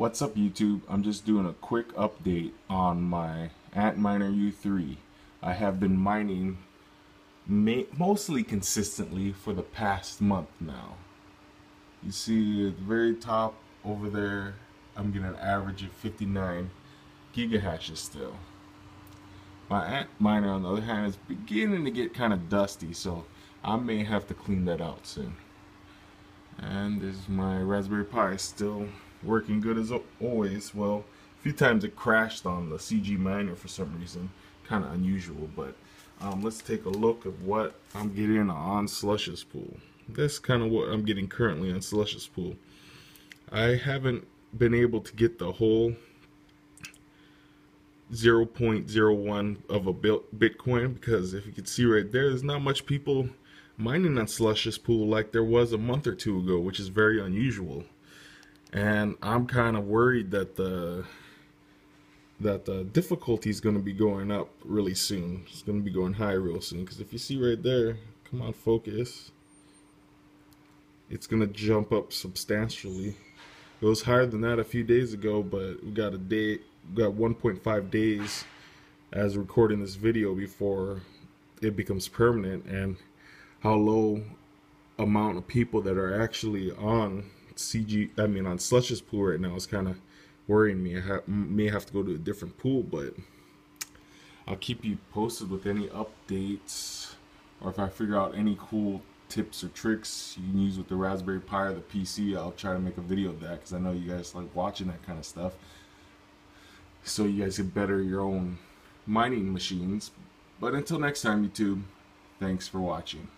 What's up YouTube? I'm just doing a quick update on my Antminer U3. I have been mining mostly consistently for the past month now. You see at the very top over there, I'm getting an average of 59 gigahashes still. My Antminer on the other hand is beginning to get kind of dusty so I may have to clean that out soon. And this is my Raspberry Pi still working good as always. Well, a few times it crashed on the CG Miner for some reason. Kind of unusual, but um, let's take a look at what I'm getting on Slush's Pool. That's kind of what I'm getting currently on Slush's Pool. I haven't been able to get the whole 0.01 of a Bitcoin because if you can see right there, there's not much people mining on Slush's Pool like there was a month or two ago, which is very unusual and I'm kind of worried that the that the difficulty is going to be going up really soon. It's going to be going high real soon because if you see right there, come on, focus. It's going to jump up substantially. It was higher than that a few days ago, but we got a day, got 1.5 days as recording this video before it becomes permanent, and how low amount of people that are actually on CG, I mean, on Slush's pool right now is kind of worrying me. I ha may have to go to a different pool, but I'll keep you posted with any updates or if I figure out any cool tips or tricks you can use with the Raspberry Pi or the PC. I'll try to make a video of that because I know you guys like watching that kind of stuff. So you guys can better your own mining machines. But until next time, YouTube, thanks for watching.